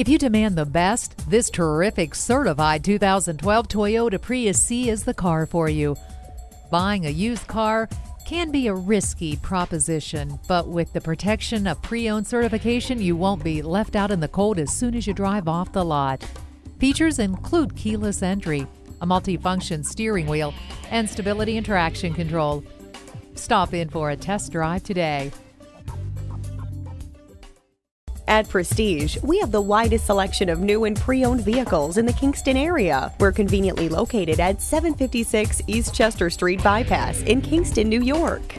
If you demand the best, this terrific certified 2012 Toyota Prius C is the car for you. Buying a used car can be a risky proposition, but with the protection of pre owned certification, you won't be left out in the cold as soon as you drive off the lot. Features include keyless entry, a multifunction steering wheel, and stability and traction control. Stop in for a test drive today. At Prestige, we have the widest selection of new and pre owned vehicles in the Kingston area. We're conveniently located at 756 East Chester Street Bypass in Kingston, New York.